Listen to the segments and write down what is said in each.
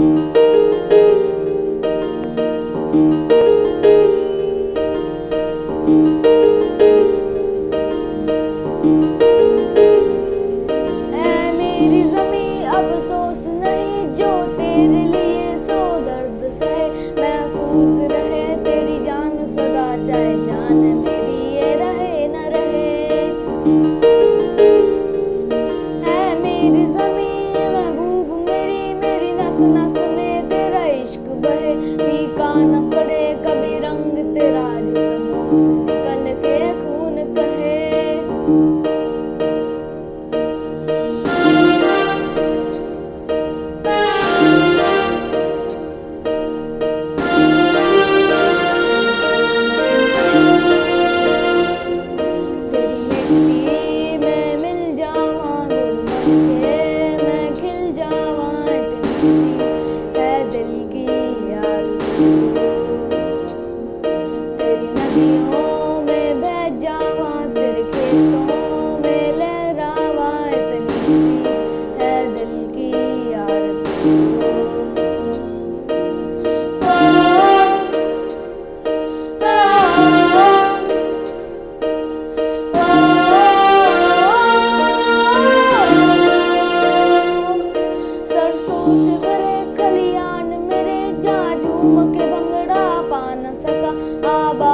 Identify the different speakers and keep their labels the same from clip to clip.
Speaker 1: thank you காலம்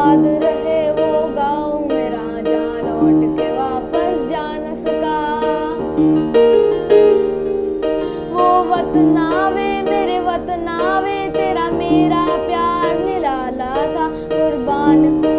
Speaker 1: आबाद रहे वो गाँव मेरा जा लौट के वापस जा न सका। वो वतनावे, मेरे वतनावे, तेरा मेरा प्यार निराला था। कुर्बान हुआ